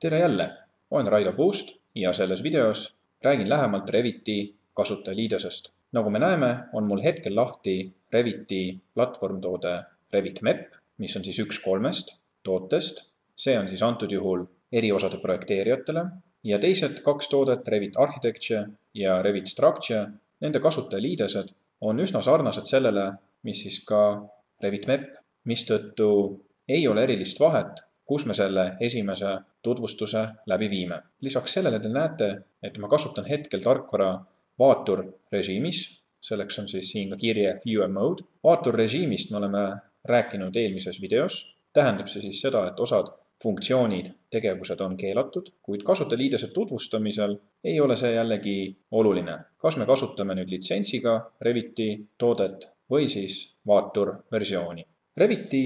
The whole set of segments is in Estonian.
tere jälle, olen Raido Puust ja selles videos räägin lähemalt Reviti kasutajaliidesest. nagu me näeme, on mul hetkel lahti Reviti platvormtoode Revit MEP, mis on siis üks kolmest tootest. see on siis antud juhul eriosade projekteerijatele ja teised kaks toodet, Revit Architecture ja Revit Structure, nende kasutajaliidesed on üsna sarnased sellele, mis siis ka Revit MEP, mistõttu ei ole erilist vahet, kus me selle esimese tutvustuse läbi viime. lisaks sellele te näete, et ma kasutan hetkel tarkvara vaaturrežiimis, selleks on siis siin ka kirje View and Mode. vaaturrežiimist me oleme rääkinud eelmises videos, tähendab see siis seda, et osad funktsioonid, tegevused on keelatud, kuid kasutajaliidese tutvustamisel ei ole see jällegi oluline. kas me kasutame nüüd litsentsiga Reviti toodet või siis vaaturversiooni. Reviti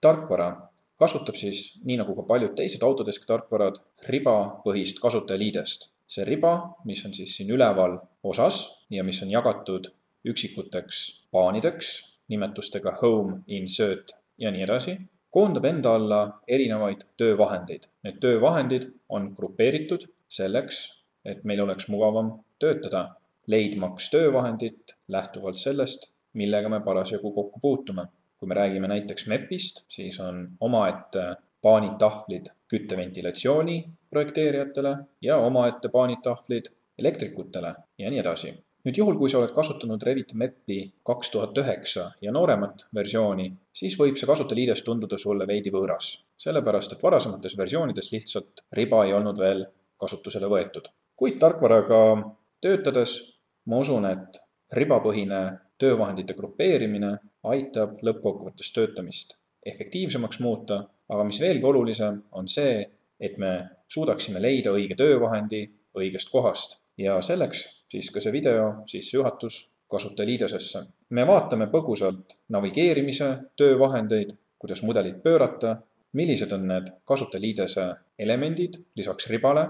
tarkvara kasutab siis, nii nagu ka paljud teised Autodesk tarkvarad, ribapõhist kasutajaliidest. see riba, mis on siis siin üleval osas ja mis on jagatud üksikuteks paanideks, nimetustega home, insert ja nii edasi, koondab enda alla erinevaid töövahendeid. Need töövahendid on grupeeritud selleks, et meil oleks mugavam töötada, leidmaks töövahendit lähtuvalt sellest, millega me parasjagu kokku puutume kui me räägime näiteks MEP-ist, siis on omaette paanitahvlid kütteventilatsiooni projekteerijatele ja omaette paanitahvlid elektrikutele ja nii edasi. nüüd juhul, kui sa oled kasutanud Revit MEP-i kaks tuhat üheksa ja nooremat versiooni, siis võib see kasutajaliides tunduda sulle veidi võõras, sellepärast et varasemates versioonides lihtsalt riba ei olnud veel kasutusele võetud. kuid tarkvaraga töötades ma usun, et ribapõhine töövahendite grupeerimine aitab lõppkokkuvõttes töötamist efektiivsemaks muuta, aga mis veelgi olulisem, on see, et me suudaksime leida õige töövahendi õigest kohast ja selleks siis ka see video sissejuhatus kasutajaliidesesse. me vaatame põgusalt navigeerimise töövahendeid, kuidas mudelit pöörata, millised on need kasutajaliidese elemendid lisaks ribale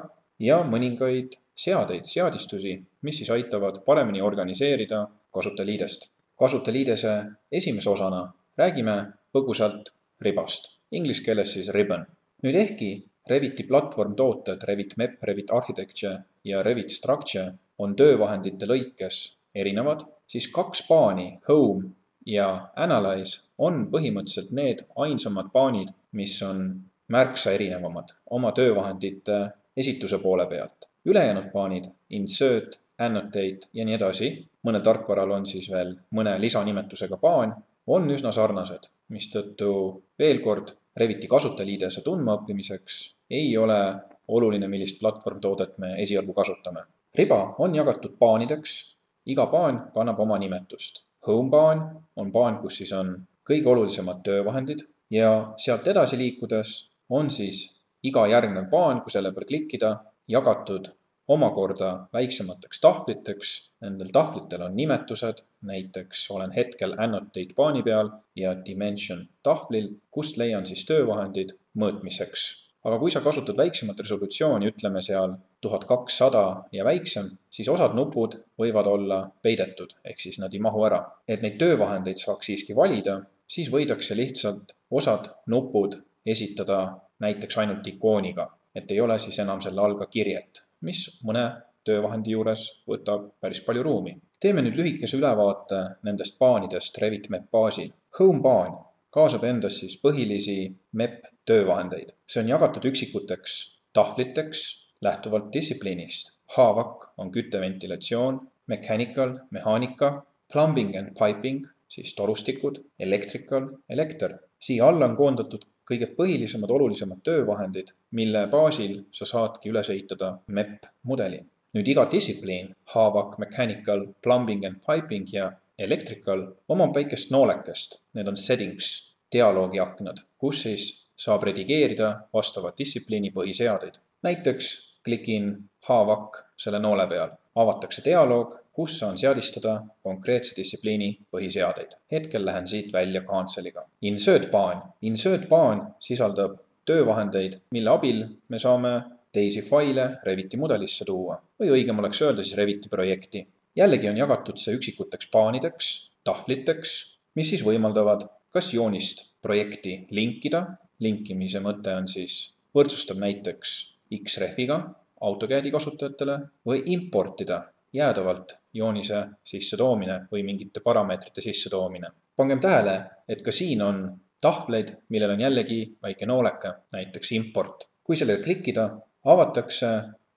ja mõningaid seadeid, seadistusi, mis siis aitavad paremini organiseerida kasutajaliidest kasutajaliidese esimese osana räägime põgusalt ribast, inglise keeles siis ribbon. nüüd ehkki Reviti platvormtooted Revit MEP, Revit Architecture ja Revit Structure on töövahendite lõikes erinevad, siis kaks paani, Home ja Analyze, on põhimõtteliselt need ainsamad paanid, mis on märksa erinevamad oma töövahendite esituse poole pealt. ülejäänud paanid, Insert, annotate ja nii edasi, mõnel tarkvaral on siis veel mõne lisanimetusega paan, on üsna sarnased, mistõttu veel kord Reviti kasutajaliidese tundmaõppimiseks ei ole oluline, millist platvormtoodet me esialgu kasutame. riba on jagatud paanideks, iga paan kannab oma nimetust. Home paan on paan, kus siis on kõige olulisemad töövahendid ja sealt edasi liikudes on siis iga järgnev paan, kui selle peal klikkida, jagatud omakorda väiksemateks tahvliteks. Nendel tahvlitel on nimetused, näiteks olen hetkel annotate paani peal ja dimension tahvlil, kust leian siis töövahendid mõõtmiseks. aga kui sa kasutad väiksemat resolutsiooni, ütleme seal tuhat kakssada ja väiksem, siis osad nupud võivad olla peidetud, ehk siis nad ei mahu ära. et neid töövahendeid saaks siiski valida, siis võidakse lihtsalt osad nupud esitada näiteks ainult ikooniga, et ei ole siis enam selle all ka kirjet mis mõne töövahendi juures võtab päris palju ruumi. teeme nüüd lühikese ülevaate nendest paanidest Revit MEP baasil. Home paan kaasab endas siis põhilisi MEP töövahendeid. see on jagatud üksikuteks tahvliteks lähtuvalt distsipliinist. HVAC on kütteventilatsioon, mechanical, mehaanika, plumbing and piping, siis torustikud, electrical, elekter. siia alla on koondatud kõige põhilisemad, olulisemad töövahendid, mille baasil sa saadki üles ehitada MEP mudeli. nüüd iga distsipliin, HVAC, mechanical, plumbing and piping ja electrical, omab väikest noolekest, need on settings, dialoogiaknad, kus siis saab redigeerida vastava distsipliini põhiseadeid. näiteks klikin HVAC selle noole peal avatakse dialoog, kus saan seadistada konkreetse distsipliini põhiseadeid. hetkel lähen siit välja canceliga. Insert paan. Insert paan sisaldab töövahendeid, mille abil me saame teisi faile Reviti mudelisse tuua või õigem oleks öelda siis Reviti projekti. jällegi on jagatud see üksikuteks paanideks, tahvliteks, mis siis võimaldavad kas joonist projekti linkida, linkimise mõte on siis võrdsustab näiteks X-Refiga AutoCAD-i kasutajatele või importida jäädavalt joonise sissetoomine või mingite parameetrite sissetoomine. pangem tähele, et ka siin on tahvleid, millel on jällegi väike nooleke, näiteks import. kui sellele klikkida, avatakse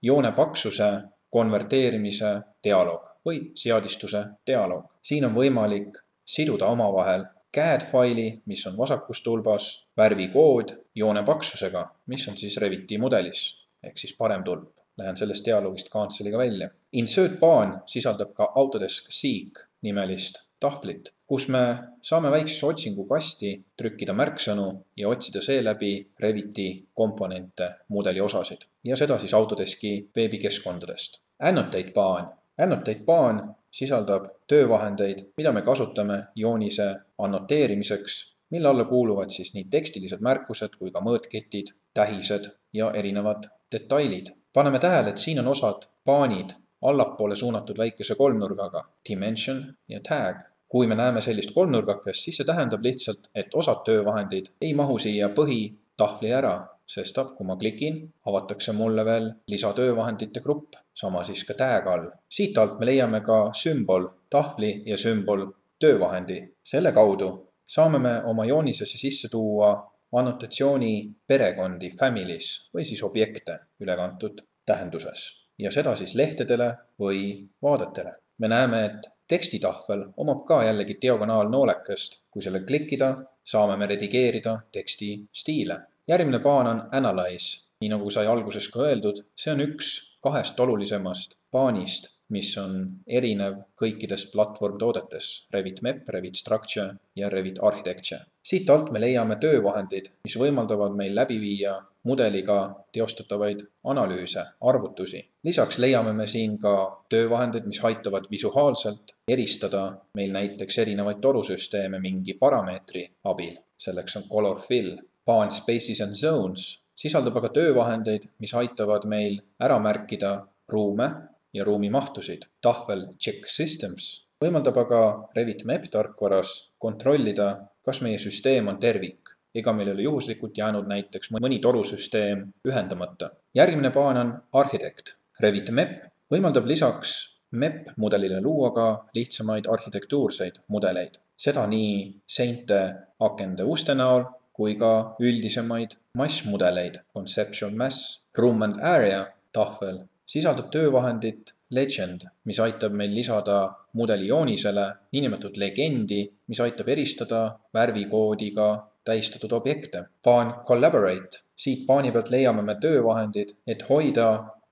joone paksuse konverteerimise dialoog või seadistuse dialoog. siin on võimalik siduda omavahel CAD faili, mis on vasakus tulbas, värvikood joone paksusega, mis on siis Reviti mudelis ehk siis parem tulp. Lähen sellest dialoogist cancel'iga välja. Insert baan sisaldab ka Autodesk Seek nimelist tahvlit, kus me saame väiksesse otsingukasti trükkida märksõnu ja otsida seeläbi Reviti komponente, mudeli osasid ja seda siis Autodeski veebikeskkondadest. Annotate baan. Annotate baan sisaldab töövahendeid, mida me kasutame joonise annoteerimiseks, mille alla kuuluvad siis nii tekstilised märkused kui ka mõõtketid, tähised ja erinevad detailid. paneme tähele, et siin on osad baanid allapoole suunatud väikese kolmnurgaga, dimension ja tag kui me näeme sellist kolmnurgakest, siis see tähendab lihtsalt, et osad töövahendid ei mahu siia põhitahvli ära, sest kui ma klikin, avatakse mulle veel lisatöövahendite grupp, sama siis ka tag all. siit alt me leiame ka sümbol tahvli ja sümbol töövahendi. selle kaudu saame me oma joonisesse sisse tuua annotatsiooni perekondi, families või siis objekte ülekantud tähenduses ja seda siis lehtedele või vaadetele. me näeme, et tekstitahvel omab ka jällegi diagonaalnoolekest. kui selle klikkida, saame me redigeerida teksti stiile. järgmine paan on Analyze. nii nagu sai alguses ka öeldud, see on üks kahest olulisemast paanist mis on erinev kõikides platvormtoodetes Revit Map, Revit Structure ja Revit Architecture. siit alt me leiame töövahendid, mis võimaldavad meil läbi viia mudeliga teostatavaid analüüse, arvutusi. lisaks leiame me siin ka töövahendid, mis aitavad visuaalselt eristada meil näiteks erinevaid torusüsteeme mingi parameetri abil. selleks on color fill. Baan Spaces and Zones sisaldab aga töövahendeid, mis aitavad meil ära märkida ruume ja ruumimahtusid. tahvel Check Systems võimaldab aga Revit Map tarkvaras kontrollida, kas meie süsteem on tervik ega meil ei ole juhuslikult jäänud näiteks mõni torusüsteem ühendamata. järgmine paan on Architect. Revit Map võimaldab lisaks MEP mudelile luua ka lihtsamaid arhitektuurseid mudeleid, seda nii seinte, akende, uste näol kui ka üldisemaid massmudeleid, conceptual mass, room and area tahvel sisaldab töövahendit Legend, mis aitab meil lisada mudeli joonisele niinimetatud legendi, mis aitab eristada värvikoodiga tähistatud objekte. paan Collaborate, siit paani pealt leiame me töövahendid, et hoida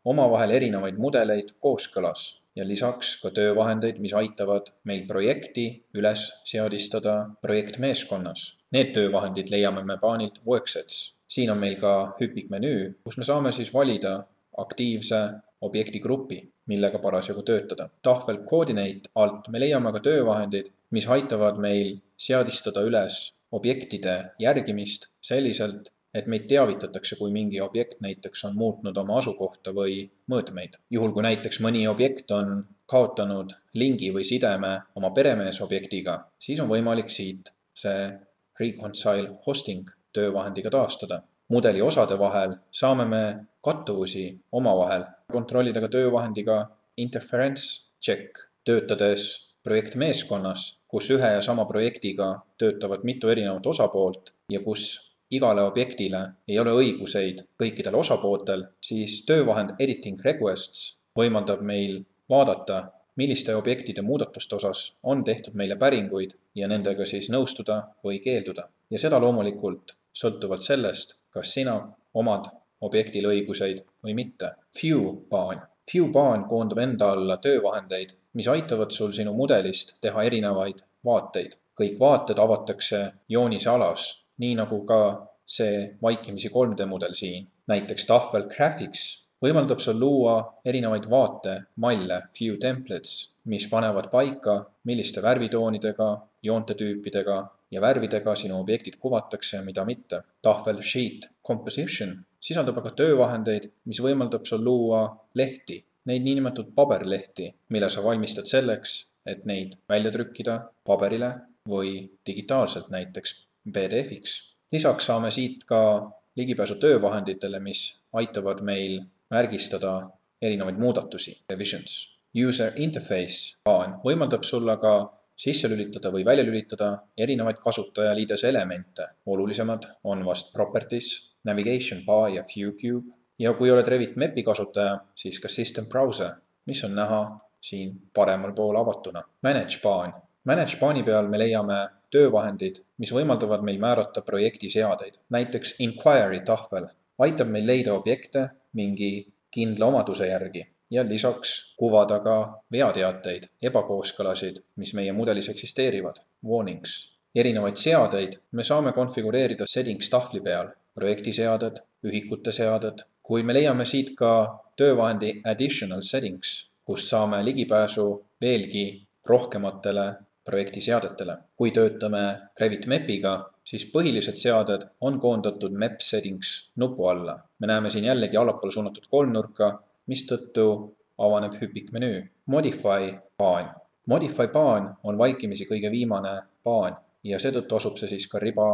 omavahel erinevaid mudeleid kooskõlas ja lisaks ka töövahendeid, mis aitavad meil projekti üles seadistada projektmeeskonnas. Need töövahendid leiame me paanilt Worksets. siin on meil ka hüpikmenüü, kus me saame siis valida aktiivse objekti grupi, millega parasjagu töötada. tahvel Coordinate alt me leiame ka töövahendid, mis aitavad meil seadistada üles objektide järgimist selliselt, et meid teavitatakse, kui mingi objekt näiteks on muutnud oma asukohta või mõõtmeid. juhul, kui näiteks mõni objekt on kaotanud lingi või sideme oma peremeesobjektiga, siis on võimalik siit see reconcile hosting töövahendiga taastada. Mudeli osade vahel saame me kattuvusi omavahel kontrollida ka töövahendiga interference check, töötades projektmeeskonnas, kus ühe ja sama projektiga töötavad mitu erinevat osapoolt ja kus igale objektile ei ole õiguseid kõikidel osapooltel, siis töövahend editing requests võimaldab meil vaadata, milliste objektide muudatuste osas on tehtud meile päringuid ja nendega siis nõustuda või keelduda. ja seda loomulikult sõltuvalt sellest, kas sina omad objektil õiguseid või mitte. View baan. View baan koondab enda alla töövahendeid, mis aitavad sul sinu mudelist teha erinevaid vaateid. kõik vaated avatakse joonise alas, nii nagu ka see vaikimisi 3D mudel siin. näiteks tahvel Graphics võimaldab sul luua erinevaid vaatemalle, view templates, mis panevad paika, milliste värvitoonidega, joontetüüpidega ja värvidega sinu objektid kuvatakse mida mitte. tahvel Sheet Composition sisaldab aga töövahendeid, mis võimaldab sul luua lehti, neid niinimetatud paberlehti, mille sa valmistad selleks, et neid välja trükkida paberile või digitaalselt näiteks PDF-iks. lisaks saame siit ka ligipääsu töövahenditele, mis aitavad meil märgistada erinevaid muudatusi, revisions. User interface paan võimaldab sul aga sisse lülitada või välja lülitada erinevaid kasutajaliidese elemente. olulisemad on vast properties, navigation bar ja view cube ja kui oled Revit MEP-i kasutaja, siis ka system browser, mis on näha siin paremal pool avatuna. Manage baan. Manage baani peal me leiame töövahendid, mis võimaldavad meil määrata projekti seadeid. näiteks inquiry tahvel aitab meil leida objekte mingi kindla omaduse järgi ja lisaks kuvada ka veateateid, ebakooskõlasid, mis meie mudelis eksisteerivad, warnings. erinevaid seadeid me saame konfigureerida settings tahvli peal, projektiseaded, ühikute seaded, kuid me leiame siit ka töövahendi additional settings, kust saame ligipääsu veelgi rohkematele projektiseadetele. kui töötame Revit MEP-iga, siis põhilised seaded on koondatud MEP settings nupu alla. me näeme siin jällegi allapoole suunatud kolmnurka, mistõttu avaneb hüpikmenüü. Modify paan. Modify paan on vaikimisi kõige viimane paan ja seetõttu asub see siis ka riba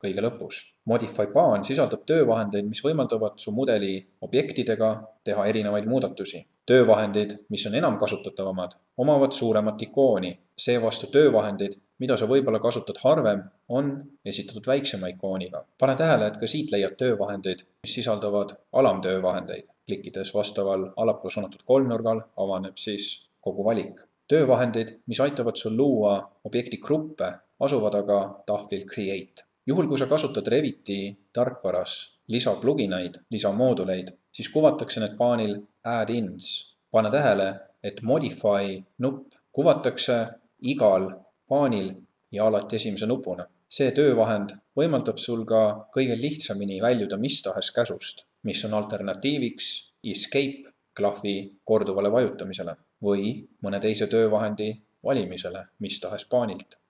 kõige lõpus. Modify paan sisaldab töövahendeid, mis võimaldavad su mudeli objektidega teha erinevaid muudatusi. töövahendid, mis on enam kasutatavamad, omavad suuremat ikooni, seevastu töövahendid, mida sa võib-olla kasutad harvem, on esitatud väiksema ikooniga. pane tähele, et ka siit leiad töövahendeid, mis sisaldavad alamtöövahendeid. Klikkides vastaval allapoole suunatud kolmnurgal avaneb siis kogu valik. töövahendid, mis aitavad sul luua objekti gruppe, asuvad aga tahvlil Create juhul, kui sa kasutad Reviti tarkvaras lisapluginaid, lisamooduleid, siis kuvatakse need paanil add-ins. pane tähele, et modify nupp kuvatakse igal paanil ja alati esimese nupuna. See töövahend võimaldab sul ka kõige lihtsamini väljuda mis tahes käsust, mis on alternatiiviks escape klahvi korduvale vajutamisele või mõne teise töövahendi valimisele mis tahes paanilt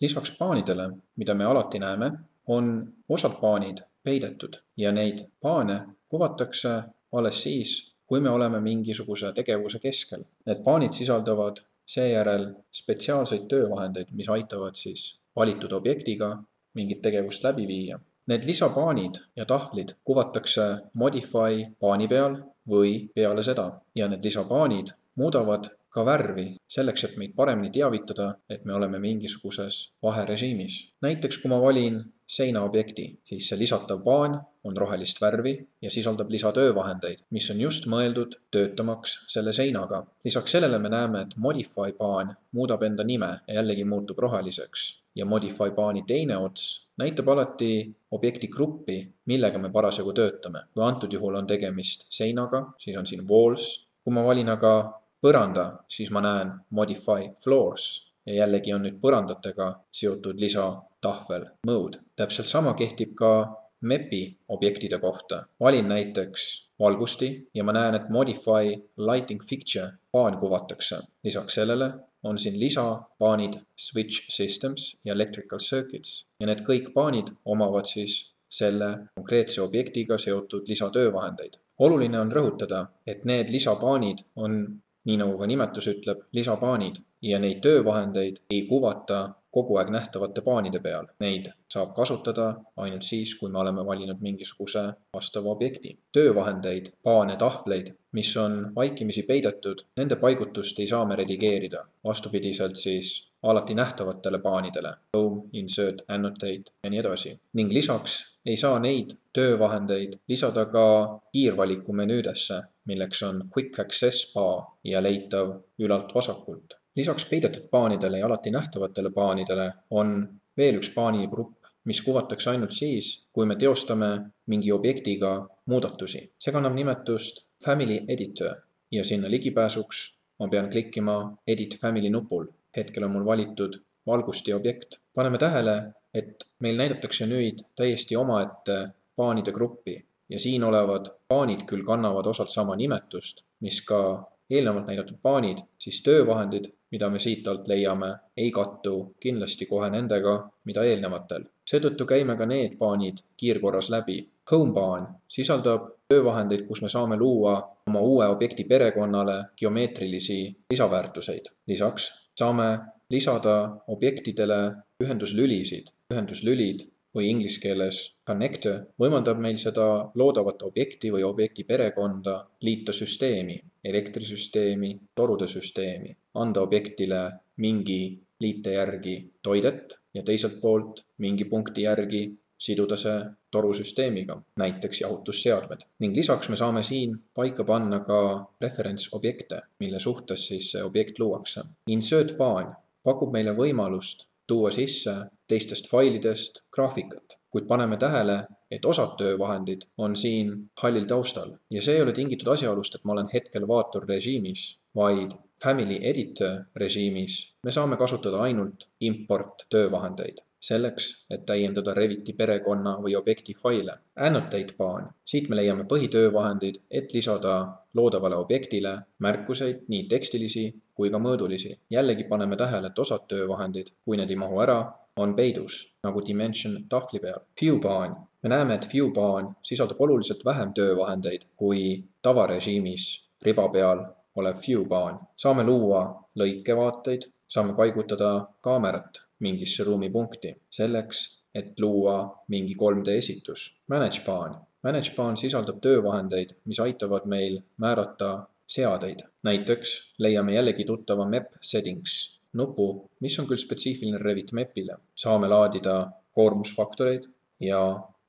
lisaks paanidele, mida me alati näeme, on osad paanid peidetud ja neid paane kuvatakse alles siis, kui me oleme mingisuguse tegevuse keskel. Need paanid sisaldavad seejärel spetsiaalseid töövahendeid, mis aitavad siis valitud objektiga mingit tegevust läbi viia. Need lisapaanid ja tahvlid kuvatakse Modify paani peal või peale seda ja need lisapaanid muudavad ka värvi, selleks et meid paremini teavitada, et me oleme mingisuguses vaherežiimis. näiteks kui ma valin seinaobjekti, siis see lisatav paan on rohelist värvi ja sisaldab lisatöövahendeid, mis on just mõeldud töötamaks selle seinaga. lisaks sellele me näeme, et Modify paan muudab enda nime ja jällegi muutub roheliseks ja Modify paani teine ots näitab alati objekti gruppi, millega me parasjagu töötame. kui antud juhul on tegemist seinaga, siis on siin walls, kui ma valin aga põranda, siis ma näen Modify Floors ja jällegi on nüüd põrandatega seotud lisatahvel Mode. täpselt sama kehtib ka MEP-i objektide kohta. valin näiteks valgusti ja ma näen, et Modify Lighting Fixture paan kuvatakse. lisaks sellele on siin lisapaanid Switch Systems ja Electrical Circuits ja need kõik paanid omavad siis selle konkreetse objektiga seotud lisatöövahendeid. oluline on rõhutada, et need lisapaanid on nii nagu ka nimetus ütleb, lisapaanid ja neid töövahendeid ei kuvata kogu aeg nähtavate paanide peal. Neid saab kasutada ainult siis, kui me oleme valinud mingisuguse vastava objekti. töövahendeid, paane, tahvleid, mis on vaikimisi peidetud, nende paigutust ei saa me redigeerida, vastupidiselt siis alati nähtavatele paanidele, home, insert, annotate ja nii edasi. ning lisaks ei saa neid töövahendeid lisada ka kiirvaliku menüüdesse, milleks on Quick Access bar ja leitav ülalt vasakult lisaks peidetud paanidele ja alati nähtavatele paanidele on veel üks paanigrupp, mis kuvatakse ainult siis, kui me teostame mingi objektiga muudatusi. see kannab nimetust Family Editor ja sinna ligipääsuks ma pean klikkima Edit Family nupul. hetkel on mul valitud valgusti objekt. paneme tähele, et meil näidatakse nüüd täiesti omaette paanide gruppi ja siin olevad paanid küll kannavad osalt sama nimetust, mis ka eelnevalt näidatud paanid, siis töövahendid, mida me siit alt leiame, ei kattu kindlasti kohe nendega, mida eelnevatel. seetõttu käime ka need paanid kiirkorras läbi. Home paan sisaldab töövahendeid, kus me saame luua oma uue objekti perekonnale geomeetrilisi lisaväärtuseid. lisaks saame lisada objektidele ühenduslülisid. ühenduslülid või inglise keeles connector võimaldab meil seda loodavat objekti või objekti perekonda liita süsteemi, elektrisüsteemi, torude süsteemi, anda objektile mingi liite järgi toidet ja teiselt poolt mingi punkti järgi siduda see torusüsteemiga, näiteks jahutusseadmed. ning lisaks me saame siin paika panna ka referentsobjekte, mille suhtes siis see objekt luuakse. Insert baan pakub meile võimalust tuua sisse teistest failidest graafikat, kuid paneme tähele, et osad töövahendid on siin hallil taustal ja see ei ole tingitud asjaolust, et ma olen hetkel vaatorrežiimis, vaid Family Editor režiimis me saame kasutada ainult import töövahendeid selleks, et täiendada Reviti perekonna või objekti faile. Annotate baan, siit me leiame põhitöövahendid, et lisada loodavale objektile märkuseid, nii tekstilisi kui ka mõõdulisi. jällegi paneme tähele, et osad töövahendid, kui need ei mahu ära, on peidus, nagu dimension tahvli peal. View baan, me näeme, et view baan sisaldab oluliselt vähem töövahendeid kui tavarežiimis riba peal olev view baan. saame luua lõikevaateid, saame paigutada kaamerat mingisse ruumipunkti, selleks, et luua mingi 3D esitus. ManageBan. ManageBan sisaldab töövahendeid, mis aitavad meil määrata seadeid. näiteks leiame jällegi tuttava Map Settings nupu, mis on küll spetsiifiline Revit Mapile. saame laadida koormusfaktoreid ja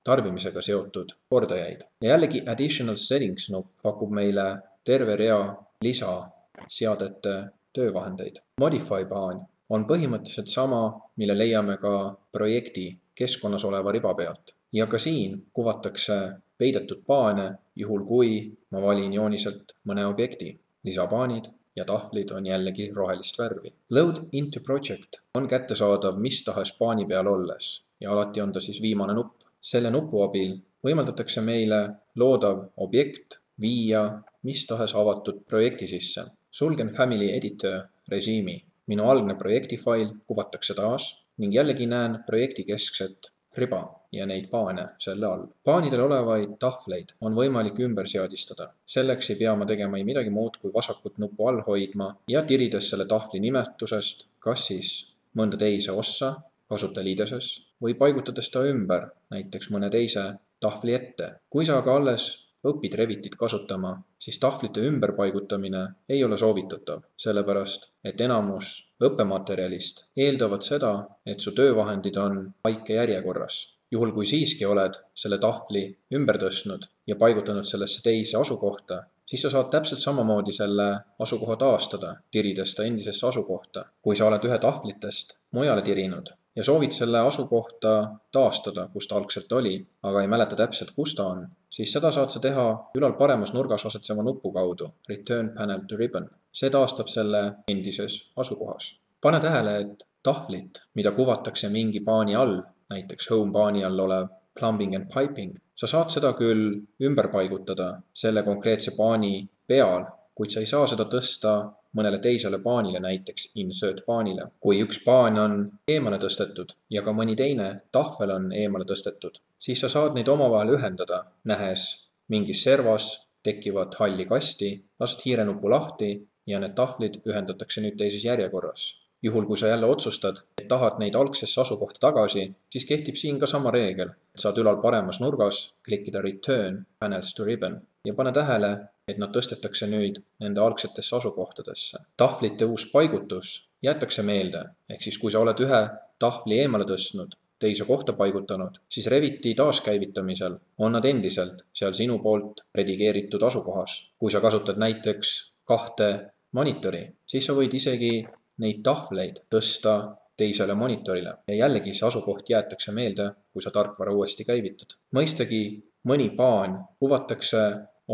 tarbimisega seotud kordajaid. ja jällegi Additional Settings nupp pakub meile terve rea lisaseadete töövahendeid. Modify baan on põhimõtteliselt sama, mille leiame ka projekti keskkonnas oleva riba pealt. ja ka siin kuvatakse peidetud paane, juhul kui ma valin jooniselt mõne objekti. lisapaanid ja tahvlid on jällegi rohelist värvi. Load into project on kättesaadav mis tahes paani peal olles ja alati on ta siis viimane nupp. selle nupu abil võimaldatakse meile loodav objekt viia mis tahes avatud projekti sisse. sulgen Family Editor režiimi minu algne projektifail kuvatakse taas ning jällegi näen projekti keskset riba ja neid paane selle all. paanidel olevaid tahvleid on võimalik ümber seadistada. selleks ei pea ma tegema ei midagi muud, kui vasakut nuppu all hoidma ja tirides selle tahvli nimetusest kas siis mõnda teise ossa kasutajaliideses või paigutades ta ümber näiteks mõne teise tahvli ette. kui sa aga alles õpid Revitit kasutama, siis tahvlite ümberpaigutamine ei ole soovitatav, sellepärast et enamus õppematerjalist eeldavad seda, et su töövahendid on paikejärjekorras. juhul, kui siiski oled selle tahvli ümber tõstnud ja paigutanud sellesse teise asukohta, siis sa saad täpselt samamoodi selle asukoha taastada, tirides ta endisesse asukohta. kui sa oled ühe tahvlitest mujale tirinud ja soovid selle asukohta taastada, kus ta algselt oli, aga ei mäleta täpselt, kus ta on, siis seda saad sa teha ülal paremas nurgas asetseva nupu kaudu, Return panel to ribbon. see taastab selle endises asukohas. pane tähele, et tahvlit, mida kuvatakse mingi paani all, näiteks home paani all olev plumbing and piping, sa saad seda küll ümber paigutada selle konkreetse paani peal, kuid sa ei saa seda tõsta mõnele teisele paanile, näiteks insert paanile. kui üks paan on eemale tõstetud ja ka mõni teine tahvel on eemale tõstetud, siis sa saad neid omavahel ühendada, nähes mingis servas tekkivat halli kasti, lased hiirenupu lahti ja need tahvlid ühendatakse nüüd teises järjekorras juhul, kui sa jälle otsustad, et tahad neid algsesse asukohta tagasi, siis kehtib siin ka sama reegel. saad ülal paremas nurgas klikkida Return Panels to Ribbon ja pane tähele, et nad tõstetakse nüüd nende algsetesse asukohtadesse. tahvlite uus paigutus jäetakse meelde, ehk siis kui sa oled ühe tahvli eemale tõstnud, teise kohta paigutanud, siis Reviti taaskäivitamisel on nad endiselt seal sinu poolt redigeeritud asukohas. kui sa kasutad näiteks kahte monitori, siis sa võid isegi neid tahvleid tõsta teisele monitorile ja jällegi see asukoht jäetakse meelde, kui sa tarkvara uuesti käivitad. mõistagi mõni paan kuvatakse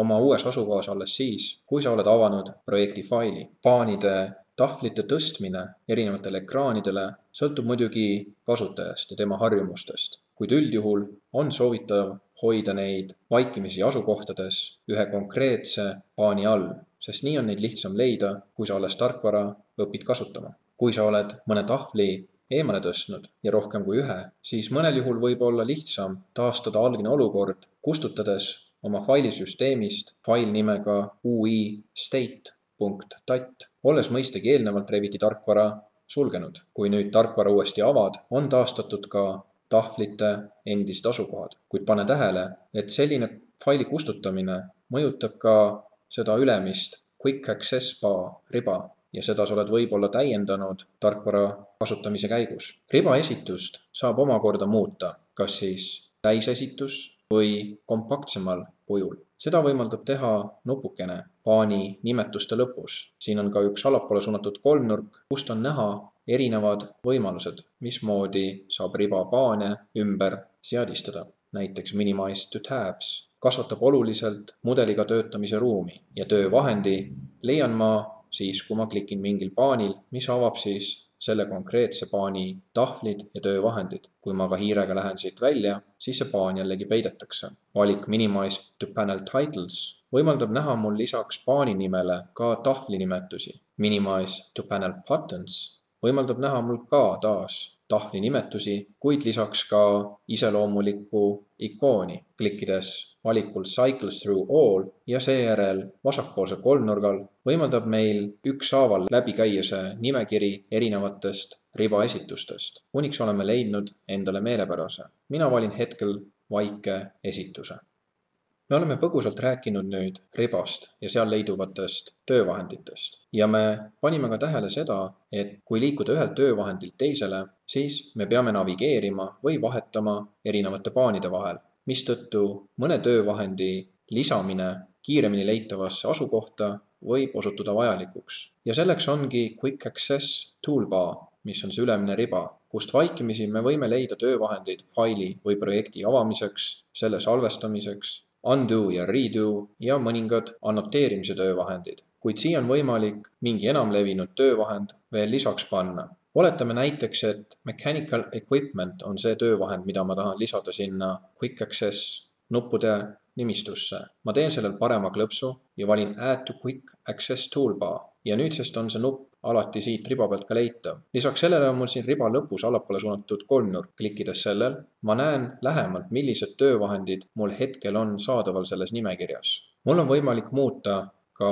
oma uues asukohas alles siis, kui sa oled avanud projekti faili. paanide tahvlite tõstmine erinevatele ekraanidele sõltub muidugi kasutajast ja tema harjumustest, kuid üldjuhul on soovitav hoida neid vaikimisi asukohtades ühe konkreetse paani all, sest nii on neid lihtsam leida, kui sa alles tarkvara õpid kasutama. kui sa oled mõne tahvli eemale tõstnud ja rohkem kui ühe, siis mõnel juhul võib olla lihtsam taastada algne olukord, kustutades oma failisüsteemist fail nimega ui state.tat, olles mõistagi eelnevalt Reviti tarkvara sulgenud. kui nüüd tarkvara uuesti avad, on taastatud ka tahvlite endised asukohad, kuid pane tähele, et selline faili kustutamine mõjutab ka seda ülemist quick access bar riba ja seda sa oled võib-olla täiendanud tarkvara kasutamise käigus. riba esitust saab omakorda muuta, kas siis täisesitus või kompaktsemal kujul. seda võimaldab teha nupukene paani nimetuste lõpus. siin on ka üks allapoole suunatud kolmnurk, kust on näha erinevad võimalused, mismoodi saab riba paane ümber seadistada. näiteks minimize to tabs kasvatab oluliselt mudeliga töötamise ruumi ja töövahendi leian ma siis, kui ma klikin mingil paanil, mis avab siis selle konkreetse paani tahvlid ja töövahendid. kui ma ka hiirega lähen siit välja, siis see paan jällegi peidetakse. valik Minimize to panel titles võimaldab näha mul lisaks paani nimele ka tahvli nimetusi. Minimize to panel buttons võimaldab näha mul ka taas tahvli nimetusi, kuid lisaks ka iseloomulikku ikooni, klikkides valikul Cycles through all ja seejärel vasakpoolsel kolmnurgal võimaldab meil ükshaaval läbi käia see nimekiri erinevatest ribaesitustest, kuniks oleme leidnud endale meelepärase. mina valin hetkel vaike esituse me oleme põgusalt rääkinud nüüd ribast ja seal leiduvatest töövahenditest ja me panime ka tähele seda, et kui liikuda ühelt töövahendilt teisele, siis me peame navigeerima või vahetama erinevate paanide vahel, mistõttu mõne töövahendi lisamine kiiremini leitavasse asukohta võib osutuda vajalikuks. ja selleks ongi Quick Access Toolbar, mis on see ülemine riba, kust vaikimisi me võime leida töövahendeid faili või projekti avamiseks, selle salvestamiseks undo ja redo ja mõningad annoteerimise töövahendid, kuid siia on võimalik mingi enamlevinud töövahend veel lisaks panna. oletame näiteks, et mechanical equipment on see töövahend, mida ma tahan lisada sinna quick access nuppude nimistusse. ma teen sellelt parema klõpsu ja valin add to quick access toolbar ja nüüdsest on see nupp alati siit riba pealt ka leitav. lisaks sellele on mul siin riba lõpus allapoole suunatud kolmnurk. klikkides sellel, ma näen lähemalt, millised töövahendid mul hetkel on saadaval selles nimekirjas. mul on võimalik muuta ka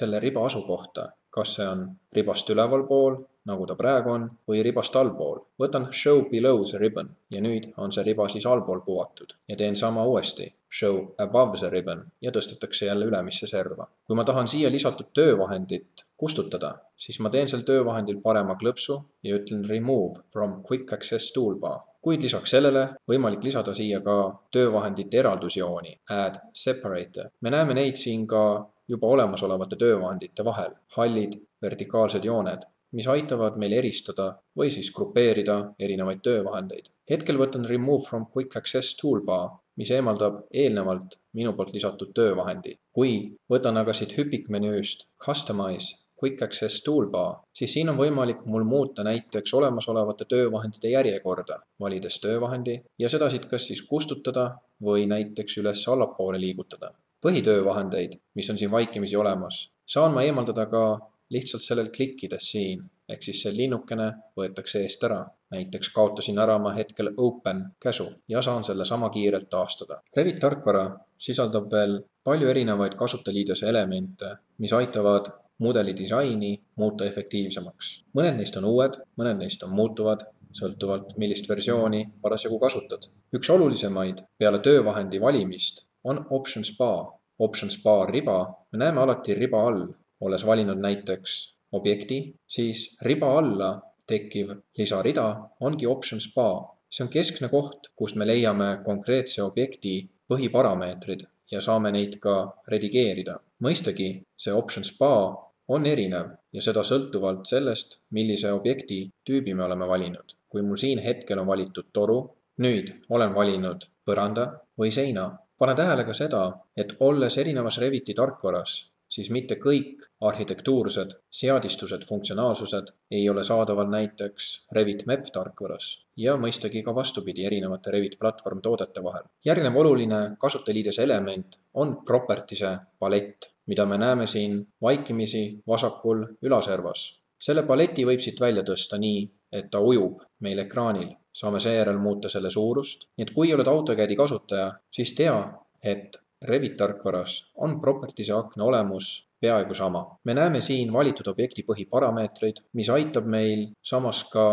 selle riba asukohta, kas see on ribast ülevalpool, nagu ta praegu on, või ribast allpool. võtan show below the ribbon ja nüüd on see riba siis allpool kuvatud ja teen sama uuesti. Show above the ribbon ja tõstetakse jälle ülemisse serva. kui ma tahan siia lisatud töövahendit kustutada, siis ma teen sel töövahendil parema klõpsu ja ütlen remove from quick access toolbar. kuid lisaks sellele võimalik lisada siia ka töövahendite eraldusjooni, add separator. me näeme neid siin ka juba olemasolevate töövahendite vahel, hallid vertikaalsed jooned, mis aitavad meil eristada või siis grupeerida erinevaid töövahendeid. hetkel võtan remove from quick access toolbar, mis eemaldab eelnevalt minu poolt lisatud töövahendi. kui võtan aga siit hüpikmenüüst customize Quick Access Toolbar, siis siin on võimalik mul muuta näiteks olemasolevate töövahendite järjekorda, valides töövahendi ja seda siit kas siis kustutada või näiteks üles-allapoole liigutada. Põhitöövahendeid, mis on siin vaikimisi olemas, saan ma eemaldada ka lihtsalt sellel klikkides siin, ehk siis see linnukene võetakse eest ära. näiteks kaotasin ära ma hetkel open käsu ja saan selle sama kiirelt taastada. Revit tarkvara sisaldab veel palju erinevaid kasutajaliidese elemente, mis aitavad mudeli disaini muuta efektiivsemaks. mõned neist on uued, mõned neist on muutuvad, sõltuvalt, millist versiooni parasjagu kasutad. üks olulisemaid peale töövahendi valimist on Options bar. Options bar riba me näeme alati riba all, olles valinud näiteks objekti, siis riba alla tekkiv lisarida ongi Options bar. see on keskne koht, kust me leiame konkreetse objekti põhiparameetrid ja saame neid ka redigeerida. mõistagi, see Options bar on erinev ja seda sõltuvalt sellest, millise objekti tüübi me oleme valinud. kui mul siin hetkel on valitud toru, nüüd olen valinud põranda või seina. Pane tähele ka seda, et olles erinevas Reviti tarkvaras, siis mitte kõik arhitektuursed seadistused, funktsionaalsused ei ole saadaval näiteks Revit MEP tarkvaras ja mõistagi ka vastupidi erinevate Revit platvormtoodete vahel. järgnev oluline kasutajaliidese element on properties'e palett mida me näeme siin vaikimisi vasakul ülaservas. selle paleti võib siit välja tõsta nii, et ta ujub meil ekraanil. Saame seejärel muuta selle suurust, nii et kui oled AutoCAD-i kasutaja, siis tea, et Revit tarkvaras on Properties'e akna olemus peaaegu sama. me näeme siin valitud objekti põhiparameetreid, mis aitab meil samas ka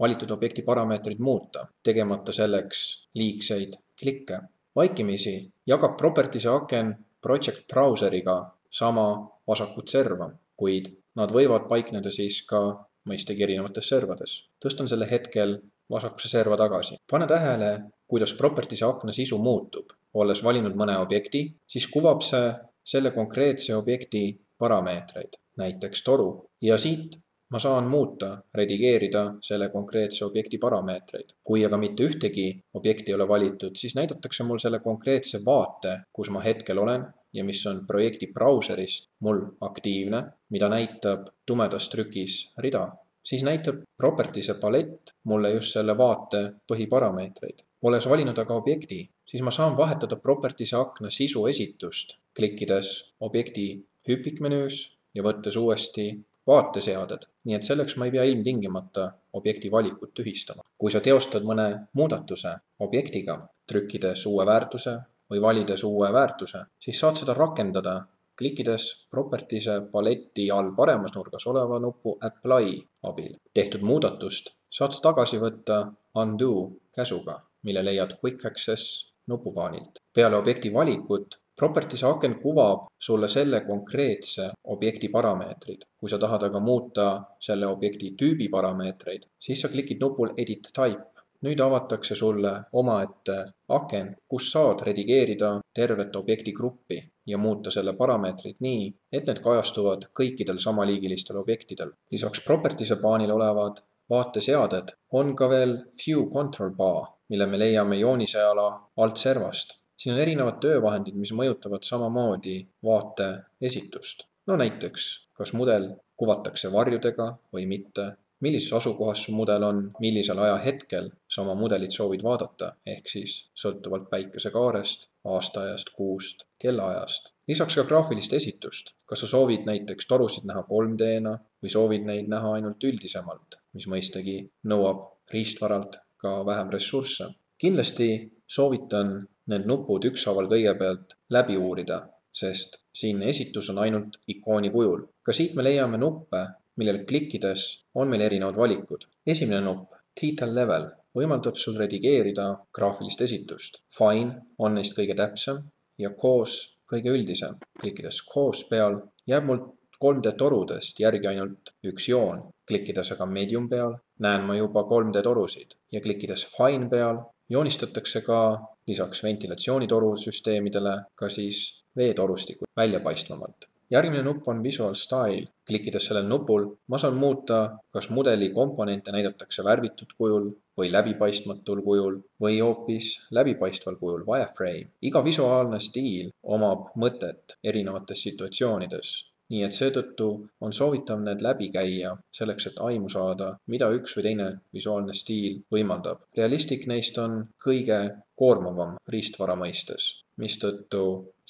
valitud objekti parameetreid muuta, tegemata selleks liigseid klikke. vaikimisi jagab Properties'e aken Project Browseriga sama vasakut serva, kuid nad võivad paikneda siis ka mõistagi erinevates servades. tõstan selle hetkel vasakuse serva tagasi. pane tähele, kuidas Properties'e akna sisu muutub. olles valinud mõne objekti, siis kuvab see selle konkreetse objekti parameetreid, näiteks toru, ja siit ma saan muuta, redigeerida selle konkreetse objekti parameetreid. kui aga mitte ühtegi objekti ei ole valitud, siis näidatakse mul selle konkreetse vaate, kus ma hetkel olen ja mis on projekti brauserist mul aktiivne, mida näitab tumedas trükis rida siis näitab Properties'e palett mulle just selle vaate põhiparameetreid. olles valinud aga objekti, siis ma saan vahetada Properties'e akna sisu esitust, klikkides objekti hüpikmenüüs ja võttes uuesti vaateseaded, nii et selleks ma ei pea ilmtingimata objekti valikut tühistama. kui sa teostad mõne muudatuse objektiga, trükkides uue väärtuse või valides uue väärtuse, siis saad seda rakendada klikkides Properties'e paleti all paremas nurgas oleva nupu Apply abil tehtud muudatust saad sa tagasi võtta Undo käsuga, mille leiad Quick Access nupupaanilt. peale objekti valikut Properties'e aken kuvab sulle selle konkreetse objekti parameetrid. kui sa tahad aga muuta selle objekti tüübi parameetreid, siis sa klikid nupul Edit Type nüüd avatakse sulle omaette aken, kus saad redigeerida tervet objekti gruppi ja muuta selle parameetrid nii, et need kajastuvad kõikidel samaliigilistel objektidel. lisaks Properties'e paanil olevad vaateseaded on ka veel View Control Bar, mille me leiame jooniseala altservast. siin on erinevad töövahendid, mis mõjutavad samamoodi vaate esitust. no näiteks, kas mudel kuvatakse varjudega või mitte millises asukohas su mudel on, millisel ajahetkel sa oma mudelit soovid vaadata, ehk siis sõltuvalt päikesekaarest, aastaajast, kuust, kellaajast. lisaks ka graafilist esitust. kas sa soovid näiteks torusid näha 3D-na või soovid neid näha ainult üldisemalt, mis mõistagi nõuab riistvaralt ka vähem ressursse. kindlasti soovitan need nupud ükshaaval kõigepealt läbi uurida, sest siinne esitus on ainult ikooni kujul. ka siit me leiame nuppe, millele klikkides on meil erinevad valikud. esimene nupp, Detail Level, võimaldab sul redigeerida graafilist esitust. Fine on neist kõige täpsem ja Coarse kõige üldisem. klikkides Coarse peal jääb mul 3D torudest järgi ainult üks joon. klikkides aga Medium peal näen ma juba 3D torusid ja klikkides Fine peal joonistatakse ka lisaks ventilatsioonitorusüsteemidele ka siis veetorustikud väljapaistvamalt järgmine nupp on Visual Style. klikkides sellel nupul ma saan muuta, kas mudeli komponente näidatakse värvitud kujul või läbipaistmatul kujul või hoopis läbipaistval kujul, wireframe. iga visuaalne stiil omab mõtet erinevates situatsioonides nii et seetõttu on soovitav need läbi käia, selleks et aimu saada, mida üks või teine visuaalne stiil võimaldab. Realistic neist on kõige koormavam riistvara mõistes, mistõttu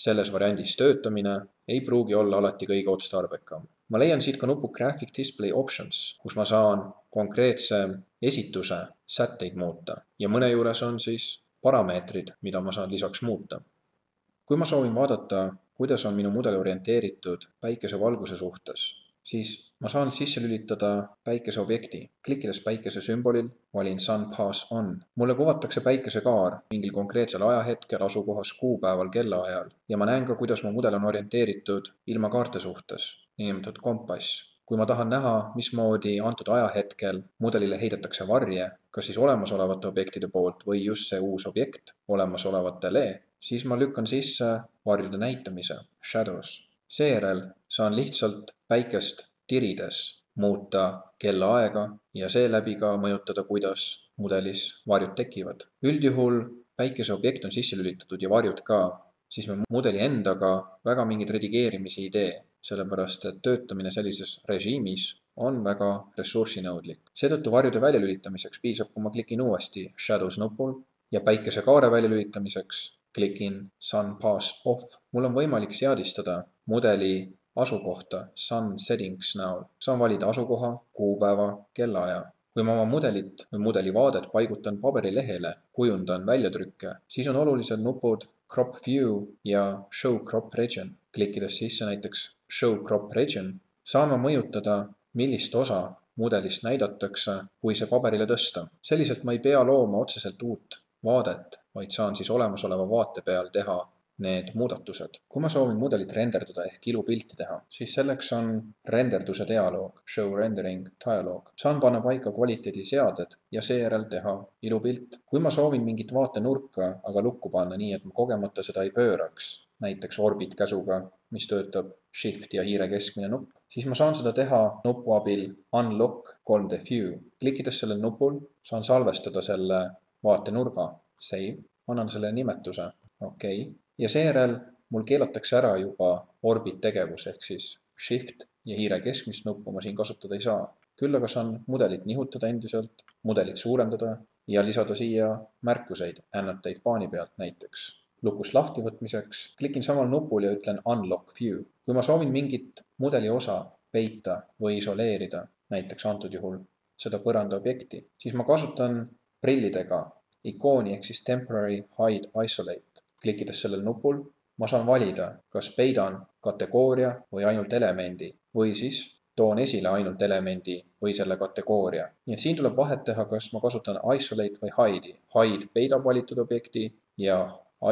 selles variandis töötamine ei pruugi olla alati kõige otstarbekam. ma leian siit ka nupu Graphic Display Options, kus ma saan konkreetse esituse sätteid muuta ja mõne juures on siis parameetrid, mida ma saan lisaks muuta. kui ma soovin vaadata kuidas on minu mudel orienteeritud päikesevalguse suhtes, siis ma saan sisse lülitada päikeseobjekti. klikkides päikese sümbolil valin Sun Pass On. mulle kuvatakse päikesekaar mingil konkreetsel ajahetkel, asukohas, kuupäeval, kellaajal ja ma näen ka, kuidas mu mudel on orienteeritud ilmakaarte suhtes, niinimetatud kompass kui ma tahan näha, mismoodi antud ajahetkel mudelile heidetakse varje, kas siis olemasolevate objektide poolt või just see uus objekt olemasolevatele, siis ma lükkan sisse varjude näitamise, shadows. seejärel saan lihtsalt päikest tirides muuta kellaaega ja seeläbi ka mõjutada, kuidas mudelis varjud tekivad. üldjuhul päikese objekt on sisse lülitatud ja varjud ka, siis me mudeli endaga väga mingeid redigeerimisi ei tee, sellepärast et töötamine sellises režiimis on väga ressursinõudlik. seetõttu varjude väljalülitamiseks piisab, kui ma klikin uuesti Shadows nupul ja päikesekaare väljalülitamiseks klikin Sun Pass Off. mul on võimalik seadistada mudeli asukohta Sun Settings näol. saan valida asukoha, kuupäeva, kellaaja. kui ma oma mudelit või mudeli vaadet paigutan paberilehele, kujundan väljatrükke, siis on olulised nupud Crop View ja Show Crop Region. klikkides sisse näiteks Show Crop Region, saan ma mõjutada, millist osa mudelist näidatakse, kui see paberile tõsta. selliselt ma ei pea looma otseselt uut vaadet, vaid saan siis olemasoleva vaate peal teha need muudatused. kui ma soovin mudelit renderdada ehk ilupilti teha, siis selleks on renderduse dialoog, show rendering dialoog. saan panna paika kvaliteediseaded ja seejärel teha ilupilt. kui ma soovin mingit vaatenurka aga lukku panna nii, et ma kogemata seda ei pööraks, näiteks orbit käsuga, mis töötab shift ja hiire keskmine nupp, siis ma saan seda teha nupu abil unlock 3D view. klikkides sellel nupul saan salvestada selle vaatenurga, save, annan selle nimetuse, okei okay ja seejärel mul keelatakse ära juba orbit tegevus ehk siis shift ja hiire keskmist nuppu ma siin kasutada ei saa. küll aga saan mudelit nihutada endiselt, mudelit suurendada ja lisada siia märkuseid, annotate paani pealt näiteks. lukust lahtivõtmiseks klikin samal nupul ja ütlen unlock view. kui ma soovin mingit mudeli osa peita või isoleerida, näiteks antud juhul seda põranda objekti, siis ma kasutan prillidega ikooni ehk siis temporary hide isolate klikkides sellel nupul ma saan valida, kas peidan kategooria või ainult elemendi või siis toon esile ainult elemendi või selle kategooria. nii et siin tuleb vahet teha, kas ma kasutan isolate või hide'i. Hide peidab valitud objekti ja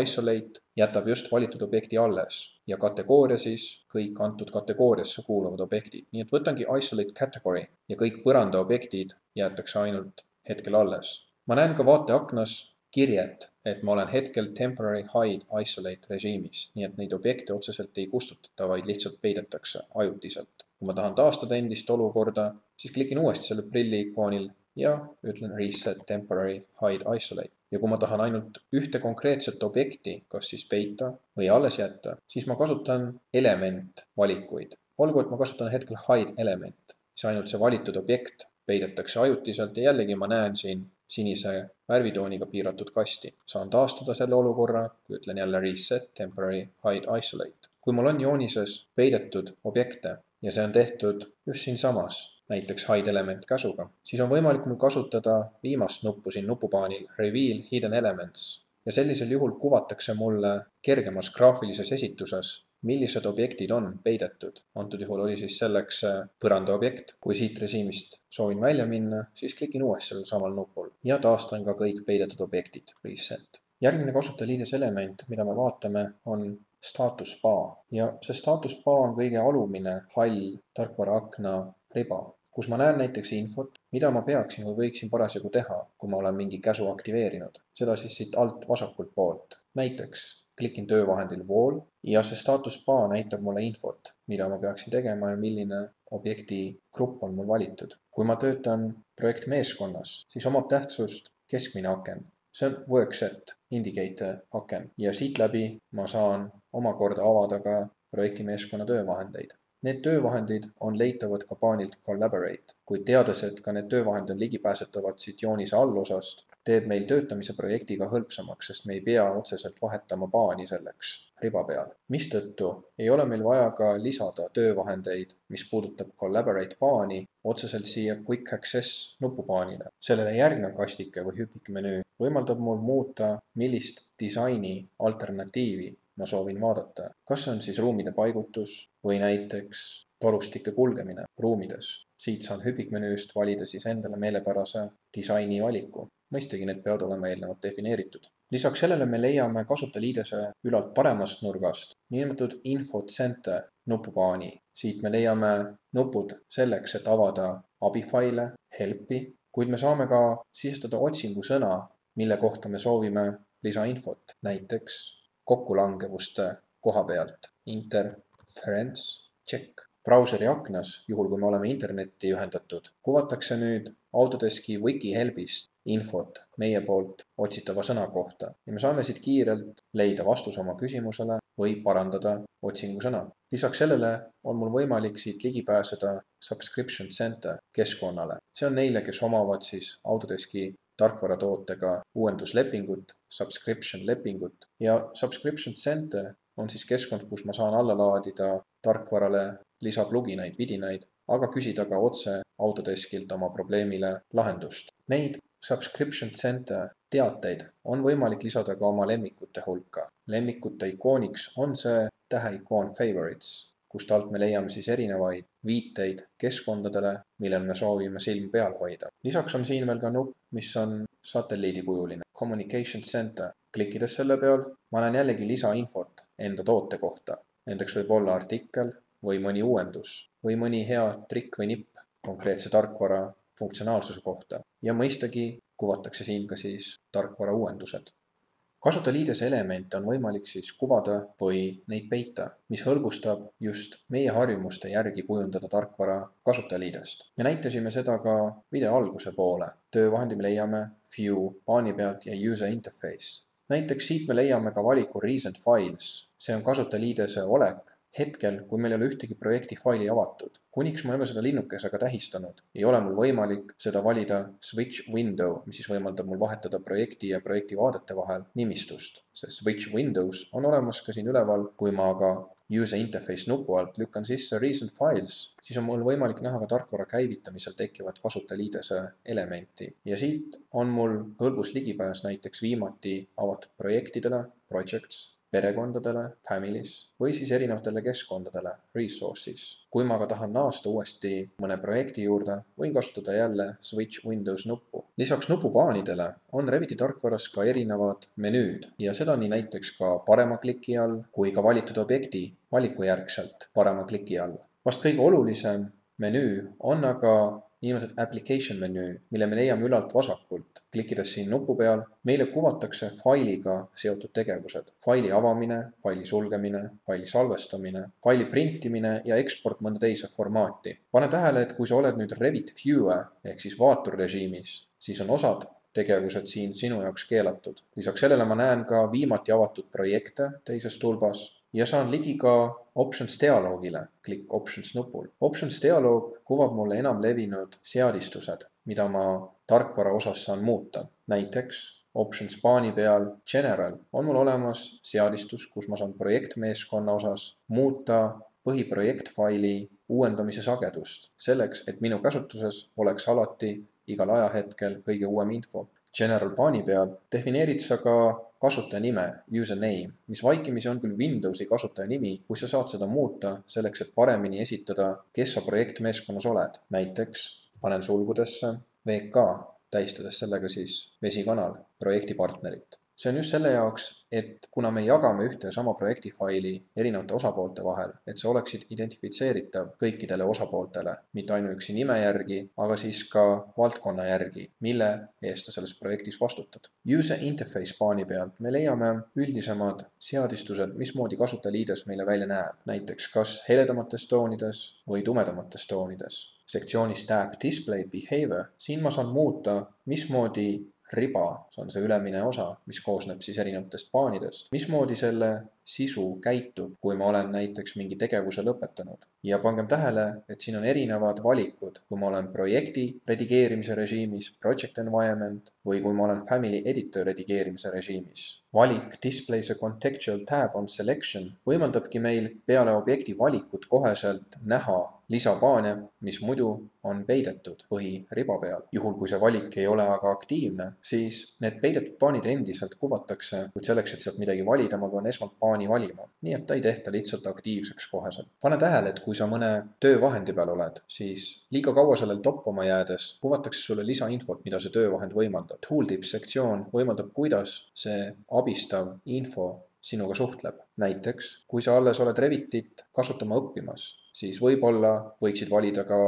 isolate jätab just valitud objekti alles ja kategooria siis kõik antud kategooriasse kuuluvad objektid. nii et võtangi isolate category ja kõik põranda objektid jäetakse ainult hetkel alles. Ma näen ka vaateaknas kirjet, et ma olen hetkel temporary hide isolate režiimis, nii et neid objekte otseselt ei kustutata, vaid lihtsalt peidetakse ajutiselt. kui ma tahan taastada endist olukorda, siis klikin uuesti sellel prilli ikoonil ja ütlen reset temporary hide isolate. ja kui ma tahan ainult ühte konkreetset objekti, kas siis peita või alles jätta, siis ma kasutan element valikuid. olgu, et ma kasutan hetkel hide element, siis ainult see valitud objekt peidetakse ajutiselt ja jällegi ma näen siin sinise värvitooniga piiratud kasti. saan taastada selle olukorra, kui ütlen jälle reset temporary hide isolate. kui mul on joonises peidetud objekte ja see on tehtud just siinsamas, näiteks hide element käsuga, siis on võimalik mul kasutada viimast nuppu siin nupupaanil reveal hidden elements ja sellisel juhul kuvatakse mulle kergemas graafilises esituses millised objektid on peidetud. antud juhul oli siis selleks põrandaobjekt. kui siit režiimist soovin välja minna, siis klikin uuesti sellel samal nupul ja taastan ka kõik peidetud objektid, reset. järgmine kasutajaliides element, mida me vaatame, on staatus bar ja see staatus bar on kõige alumine hall tarkvaraakna riba, kus ma näen näiteks infot, mida ma peaksin või võiksin parasjagu teha, kui ma olen mingi käsu aktiveerinud. seda siis siit alt vasakult poolt. näiteks klikin töövahendil Wall ja see staatus bar näitab mulle infot, mida ma peaksin tegema ja milline objekti grupp on mul valitud. kui ma töötan projektmeeskonnas, siis omab tähtsust keskmine aken. see on workset indicator aken ja siit läbi ma saan omakorda avada ka projektimeeskonna töövahendeid. Need töövahendid on leitavad ka paanilt Collaborate, kuid teades, et ka need töövahendid on ligipääsetavad siit joonise allosast, teeb meil töötamise projektiga hõlpsamaks, sest me ei pea otseselt vahetama paani selleks riba peal. mistõttu ei ole meil vaja ka lisada töövahendeid, mis puudutab Collaborate paani otseselt siia Quick Access nupupaanile. sellele järgnev kastike või hüpikmenüü võimaldab mul muuta, millist disaini alternatiivi ma soovin vaadata, kas on siis ruumide paigutus või näiteks torustike kulgemine ruumides. siit saan hüpikmenüüst valida siis endale meelepärase disaini valiku. mõistagi, need peavad olema eelnevalt defineeritud. lisaks sellele me leiame kasutajaliidese ülalt paremast nurgast niinimetatud info center nupupaani. siit me leiame nupud selleks, et avada abifaile, helpi, kuid me saame ka sisestada otsingusõna, mille kohta me soovime lisainfot, näiteks kokkulangevuste koha pealt interference check. brauseri aknas, juhul kui me oleme internetti ühendatud, kuvatakse nüüd Autodeski Wikihelbist infot meie poolt otsitava sõna kohta ja me saame siit kiirelt leida vastuse oma küsimusele või parandada otsingusõna. lisaks sellele on mul võimalik siit ligi pääseda Subscription Center keskkonnale. see on neile, kes omavad siis Autodeski tarkvaratootega uuenduslepingut, subscription lepingut ja subscription center on siis keskkond, kus ma saan alla laadida tarkvarale lisapluginaid, vidinaid, aga küsida ka otse Autodeskilt oma probleemile lahendust. Neid subscription center teateid on võimalik lisada ka oma lemmikute hulka. lemmikute ikooniks on see täheikoon favorites. Kust alt me leiame siis erinevaid viiteid keskkondadele, millel me soovime silma peal hoida. lisaks on siin veel ka nupp, mis on satelliidikujuline Communication Center. klikkides selle peal, ma näen jällegi lisainfot enda toote kohta. Nendeks võib olla artikkel või mõni uuendus või mõni hea trikk või nipp konkreetse tarkvara funktsionaalsuse kohta ja mõistagi kuvatakse siin ka siis tarkvara uuendused kasutajaliidese elemente on võimalik siis kuvada või neid peita, mis hõlbustab just meie harjumuste järgi kujundada tarkvara kasutajaliidest. me näitasime seda ka video alguse poole. töövahendi me leiame View paani pealt ja User Interface. näiteks siit me leiame ka valiku Recent Files, see on kasutajaliidese olek hetkel, kui meil ei ole ühtegi projekti faili avatud, kuniks ma ei ole seda linnukesega tähistanud, ei ole mul võimalik seda valida switch window, mis siis võimaldab mul vahetada projekti ja projekti vaadete vahel nimistust. see switch windows on olemas ka siin üleval, kui ma aga user interface nupu alt lükkan sisse recent files, siis on mul võimalik näha ka tarkvara käivitamisel tekkivat kasutajaliidese elementi ja siit on mul hõlbus ligipääs näiteks viimati avatud projektidele, projects perekondadele, families või siis erinevatele keskkondadele, resources. kui ma aga tahan naasta uuesti mõne projekti juurde, võin kasutada jälle switch Windows nuppu. lisaks nupupaanidele on Reviti tarkvaras ka erinevad menüüd ja seda nii näiteks ka parema kliki all kui ka valitud objekti valikujärgselt parema kliki all. vast kõige olulisem menüü on aga niinimetatud application menüü, mille me leiame ülalt vasakult. klikkides siin nupu peal, meile kuvatakse failiga seotud tegevused. faili avamine, faili sulgemine, faili salvestamine, faili printimine ja eksport mõnda teise formaati. pane tähele, et kui sa oled nüüd Revit Viewer ehk siis vaaturrežiimis, siis on osad tegevused siin sinu jaoks keelatud. lisaks sellele ma näen ka viimati avatud projekte teises tulbas ja saan ligi ka Options dialoogile, klikk Options nupul. Options dialoog kuvab mulle enamlevinud seadistused, mida ma tarkvara osas saan muuta. näiteks Options paani peal General on mul olemas seadistus, kus ma saan projektmeeskonna osas muuta põhiprojektfaili uuendamise sagedust, selleks et minu käsutuses oleks alati igal ajahetkel kõige uuem info. General paani peal defineerid sa ka kasutajanime, username, mis vaikimisi on küll Windowsi kasutajanimi, kuid sa saad seda muuta selleks, et paremini esitada, kes sa projektmeeskonnas oled. näiteks panen sulgudesse VK, tähistades sellega siis vesikanal, projektipartnerit see on just selle jaoks, et kuna me jagame ühte ja sama projektifaili erinevate osapoolte vahel, et sa oleksid identifitseeritav kõikidele osapooltele, mitte ainuüksi nime järgi, aga siis ka valdkonna järgi, mille eest sa selles projektis vastutad. User interface paani pealt me leiame üldisemad seadistused, mismoodi kasutajaliides meile välja näeb, näiteks kas heledamates toonides või tumedamates toonides. Sektsioonis tab display behavior, siin ma saan muuta, mismoodi riba, see on see ülemine osa, mis koosneb siis erinevatest paanidest. mismoodi selle sisu käitub, kui ma olen näiteks mingi tegevuse lõpetanud. ja pangem tähele, et siin on erinevad valikud, kui ma olen projekti redigeerimise režiimis, project environment või kui ma olen family editor redigeerimise režiimis. valik displays a contextual tab on selection võimaldabki meil peale objekti valikut koheselt näha lisapaane, mis muidu on peidetud põhiriba peal. juhul, kui see valik ei ole aga aktiivne, siis need peidetud paanid endiselt kuvatakse, kuid selleks, et sealt midagi valida, ma pean esmalt paani valima. nii et ta ei tehta lihtsalt aktiivseks koheselt. pane tähele, et kui sa mõne töövahendi peal oled, siis liiga kaua sellel toppama jäädes kuvatakse sulle lisainfot, mida see töövahend võimaldab. Tooltips sektsioon võimaldab, kuidas see abistav info sinuga suhtleb. näiteks, kui sa alles oled Revitit kasutama õppimas, siis võib-olla võiksid valida ka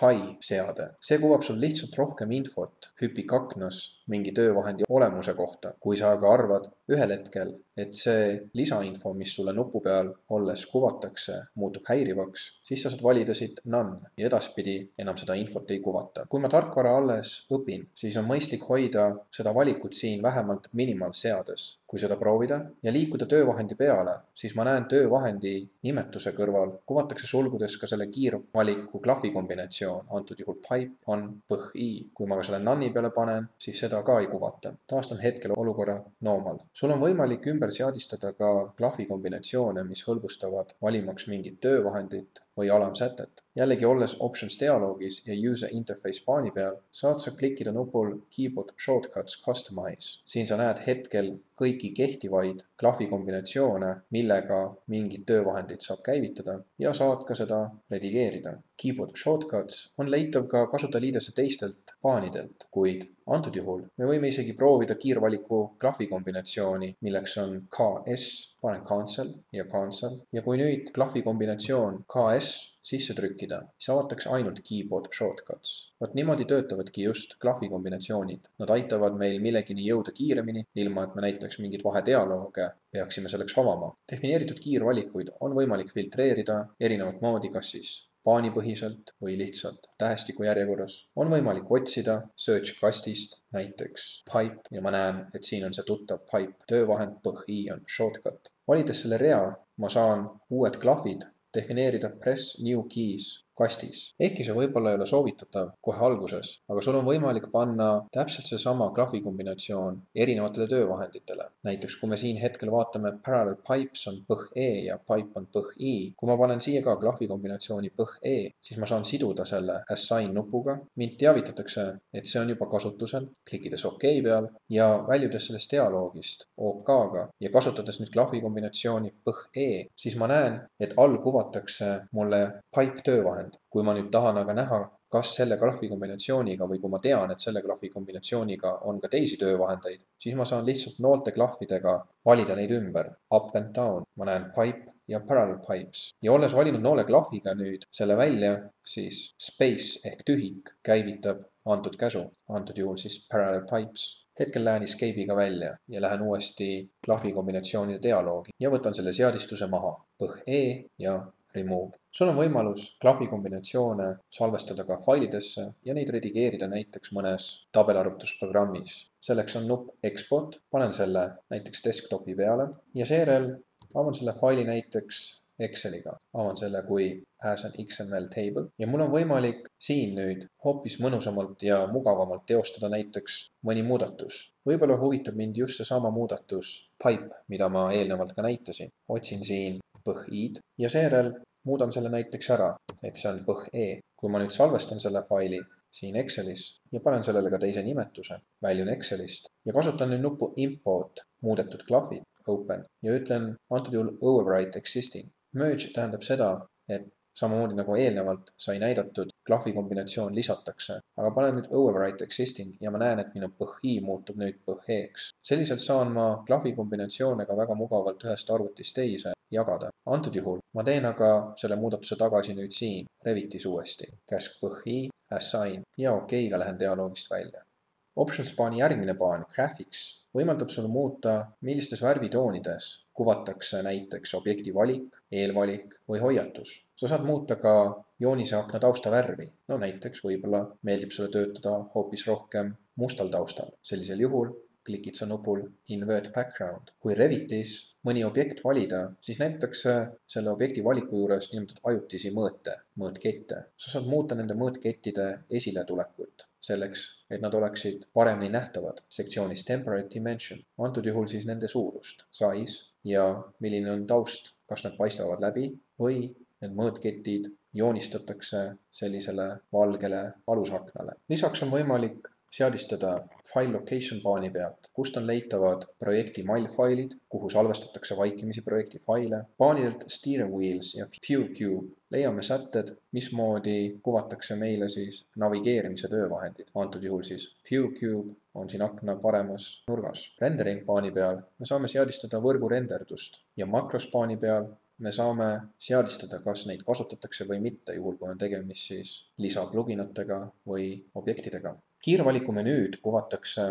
high seade. see kuvab sul lihtsalt rohkem infot hüpikaknas mingi töövahendi olemuse kohta. kui sa aga arvad ühel hetkel, et see lisainfo, mis sulle nupu peal olles kuvatakse, muutub häirivaks, siis sa saad valida siit none ja edaspidi enam seda infot ei kuvata. kui ma tarkvara alles õpin, siis on mõistlik hoida seda valikut siin vähemalt minimaalseades. kui seda proovida ja liikuda töövahendi peale, siis ma näen töövahendi nimetuse kõrval kuvatakse sulgu sulgudes ka selle kiirvaliku klahvi kombinatsioon, antud juhul pipe on põh-i. kui ma selle none'i peale panen, siis seda ka ei kuvata. taastan hetkel olukorra normal. sul on võimalik ümber seadistada ka klahvi kombinatsioone, mis hõlbustavad valimaks mingit töövahendit või alamsätet. jällegi olles Options dialoogis ja User Interface paani peal, saad sa klikkida nupul Keyboard Shortcuts Customize. siin sa näed hetkel kõiki kehtivaid klahvi kombinatsioone, millega mingit töövahendit saab käivitada ja saad ka seda redigeerida. Keyboard shortcuts on leitav ka kasutajaliidese teistelt paanidelt, kuid antud juhul me võime isegi proovida kiirvaliku klahvi kombinatsiooni, milleks on KS, panen cancel ja cancel ja kui nüüd klahvi kombinatsioon KS sisse trükkida, siis avatakse ainult keyboard shortcuts. vot niimoodi töötavadki just klahvi kombinatsioonid. Nad aitavad meil millegini jõuda kiiremini, ilma et me näiteks mingeid vahedialooge peaksime selleks avama. defineeritud kiirvalikuid on võimalik filtreerida erinevat moodi, kas siis paanipõhiselt või lihtsalt tähestiku järjekorras. on võimalik otsida search kastist näiteks pipe ja ma näen, et siin on see tuttav pipe töövahend, põhi on shortcut. valides selle rea, ma saan uued klahvid defineerida press new keys kastis. ehkki see võib-olla ei ole soovitatav kohe alguses, aga sul on võimalik panna täpselt seesama klahvi kombinatsioon erinevatele töövahenditele. näiteks kui me siin hetkel vaatame parallel pipes on põh E ja pipe on põh I. kui ma panen siia ka klahvi kombinatsiooni põh E, siis ma saan siduda selle assign nupuga. mind teavitatakse, et see on juba kasutusel, klikkides OK peal ja väljudes sellest dialoogist OK-ga ja kasutades nüüd klahvi kombinatsiooni põh E, siis ma näen, et all kuvatakse mulle pipe töövahend vahend. kui ma nüüd tahan aga näha, kas selle klahvi kombinatsiooniga või kui ma tean, et selle klahvi kombinatsiooniga on ka teisi töövahendeid, siis ma saan lihtsalt noolte klahvidega valida neid ümber. Up and down, ma näen pipe ja parallel pipes ja olles valinud noole klahviga nüüd selle välja, siis space ehk tühik käivitab antud käsu, antud juhul siis parallel pipes hetkel lähen escape'iga välja ja lähen uuesti klahvi kombinatsioonide dialoogi ja võtan selle seadistuse maha. põh E ja remove. sul on võimalus klahvi kombinatsioone salvestada ka failidesse ja neid redigeerida näiteks mõnes tabelarvutusprogrammis. selleks on nupp export, panen selle näiteks desktopi peale ja seejärel avan selle faili näiteks Exceliga. avan selle kui as an XML table ja mul on võimalik siin nüüd hoopis mõnusamalt ja mugavamalt teostada näiteks mõni muudatus. võib-olla huvitab mind just seesama muudatus pipe, mida ma eelnevalt ka näitasin. otsin siin põh-i-d ja seejärel muudan selle näiteks ära, et see on põh-e. kui ma nüüd salvestan selle faili siin Excelis ja panen sellele ka teise nimetuse, väljun Excelist ja kasutan nüüd nuppu import muudetud klahvid, open ja ütlen antud juhul overwrite existing. Merge tähendab seda, et samamoodi nagu eelnevalt sai näidatud, klahvi kombinatsioon lisatakse, aga panen nüüd overwrite existing ja ma näen, et minu põhi muutub nüüd põheeks. selliselt saan ma klahvi kombinatsioone ka väga mugavalt ühest arvutist teise jagada. antud juhul ma teen aga selle muudatuse tagasi nüüd siin Revitis uuesti. käsk põhi, assign ja okeiga lähen dialoogist välja. Options paani järgmine paan, graphics, võimaldab sul muuta, millistes värvitoonides kuvatakse näiteks objekti valik, eelvalik või hoiatus. sa saad muuta ka jooniseakna tausta värvi. no näiteks võib-olla meeldib sulle töötada hoopis rohkem mustal taustal. sellisel juhul klikid sa nupul Invert background. kui Revitis mõni objekt valida, siis näidatakse selle objekti valiku juures niinimetatud ajutisi mõõte, mõõtkette. sa saad muuta nende mõõtkettide esiletulekut selleks, et nad oleksid paremini nähtavad sektsioonis temporary dimension, antud juhul siis nende suurust, size ja milline on taust, kas nad paistavad läbi või need mõõtketid joonistatakse sellisele valgele alusaknale. lisaks on võimalik seadistada file location paani pealt, kust on leitavad projekti mall-failid, kuhu salvestatakse vaikimisi projekti faile. paanidelt steering wheels ja cube leiame sätted, mismoodi kuvatakse meile siis navigeerimise töövahendid. antud juhul siis view cube on siin akna paremas nurgas. rendering paani peal me saame seadistada võrgu renderdust ja makros paani peal me saame seadistada, kas neid kasutatakse või mitte, juhul kui on tegemist siis lisapluginatega või objektidega kiirvaliku menüüd kuvatakse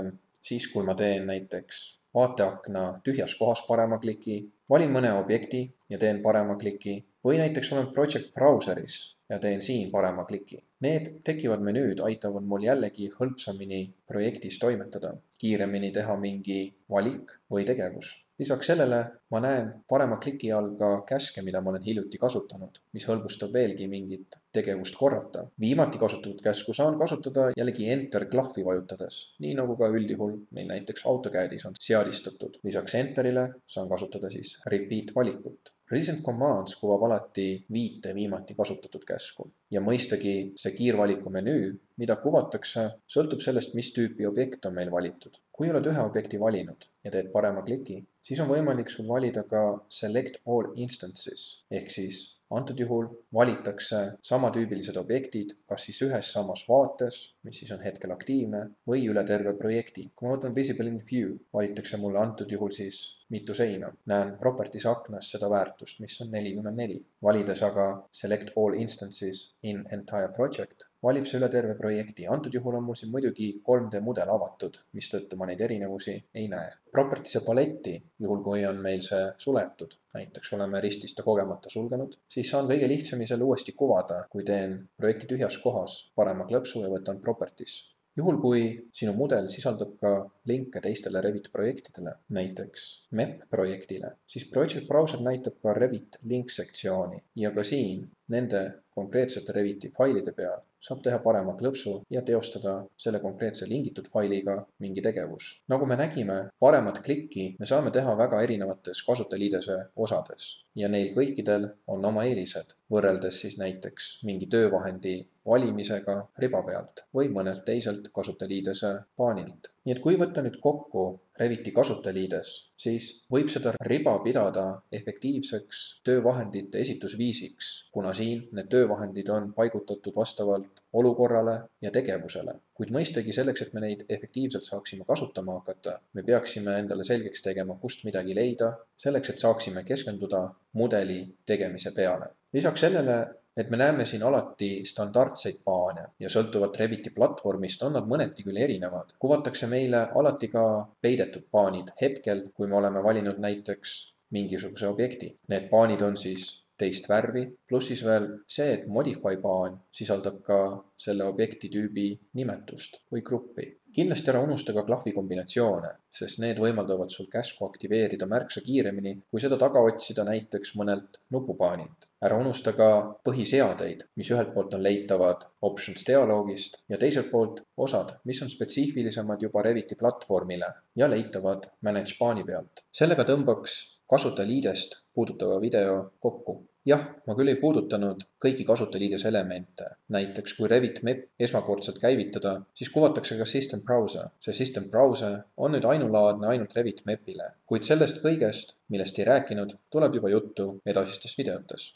siis, kui ma teen näiteks vaateakna tühjas kohas parema kliki, valin mõne objekti ja teen parema kliki või näiteks olen Project Browseris ja teen siin parema kliki. Need tekkivad menüüd aitavad mul jällegi hõlpsamini projektis toimetada, kiiremini teha mingi valik või tegevus lisaks sellele ma näen parema kliki all ka käske, mida ma olen hiljuti kasutanud, mis hõlbustab veelgi mingit tegevust korrata. viimati kasutatud käsku saan kasutada jällegi enter klahvi vajutades, nii nagu ka üldjuhul meil näiteks AutoCADis on seadistatud. lisaks enterile saan kasutada siis repeat valikut. Recent commands kuvab alati viite viimati kasutatud käsku ja mõistagi see kiirvaliku menüü, mida kuvatakse, sõltub sellest, mis tüüpi objekt on meil valitud. kui oled ühe objekti valinud ja teed parema kliki, siis on võimalik sul valida ka select all instances ehk siis antud juhul valitakse samatüübilised objektid kas siis ühes samas vaates, mis siis on hetkel aktiivne, või üle terve projekti. kui ma võtan visible in view, valitakse mulle antud juhul siis mitu seina. näen properties aknas seda väärtust, mis on nelikümmend neli. valides aga select all instances in entire project, valib see üle terve projekti. antud juhul on mul siin muidugi 3D mudel avatud, mistõttu ma neid erinevusi ei näe. Properties'e paletti, juhul kui on meil see suletud, näiteks oleme ristist ta kogemata sulgenud, siis saan kõige lihtsamini selle uuesti kuvada, kui teen projekti tühjas kohas parema klõpsu ja võtan properties juhul, kui sinu mudel sisaldab ka linke teistele Revit projektidele, näiteks MEP projektile, siis Project Browser näitab ka Revit link sektsiooni ja ka siin nende konkreetsete Reviti failide peal saab teha parema klõpsu ja teostada selle konkreetse lingitud failiga mingi tegevus. nagu me nägime, paremat klikki me saame teha väga erinevates kasutajaliidese osades ja neil kõikidel on oma eelised, võrreldes siis näiteks mingi töövahendi valimisega riba pealt või mõnelt teiselt kasutajaliidese paanilt. nii et kui võtta nüüd kokku Reviti kasutajaliides, siis võib seda riba pidada efektiivseks töövahendite esitusviisiks, kuna siin need töövahendid on paigutatud vastavalt olukorrale ja tegevusele. Kuid mõistagi selleks, et me neid efektiivselt saaksime kasutama hakata, me peaksime endale selgeks tegema, kust midagi leida, selleks, et saaksime keskenduda mudeli tegemise peale. lisaks sellele et me näeme siin alati standardseid baane ja sõltuvalt Reviti platvormist on nad mõneti küll erinevad. kuvatakse meile alati ka peidetud baanid hetkel, kui me oleme valinud näiteks mingisuguse objekti. Need baanid on siis teist värvi, pluss siis veel see, et modify baan sisaldab ka selle objekti tüübi nimetust või gruppi kindlasti ära unusta ka klahvi kombinatsioone, sest need võimaldavad sul käsku aktiveerida märksa kiiremini, kui seda taga otsida näiteks mõnelt nupupaanilt. ära unusta ka põhiseadeid, mis ühelt poolt on leitavad options dialoogist ja teiselt poolt osad, mis on spetsiifilisemad juba Reviti platvormile ja leitavad manage paani pealt. sellega tõmbaks kasutajaliidest puudutava video kokku jah, ma küll ei puudutanud kõiki kasutajaliides elemente. näiteks kui Revit MEP esmakordselt käivitada, siis kuvatakse ka System Browser. see System Browser on nüüd ainulaadne ainult Revit MEP-ile, kuid sellest kõigest, millest ei rääkinud, tuleb juba juttu edasistes videotes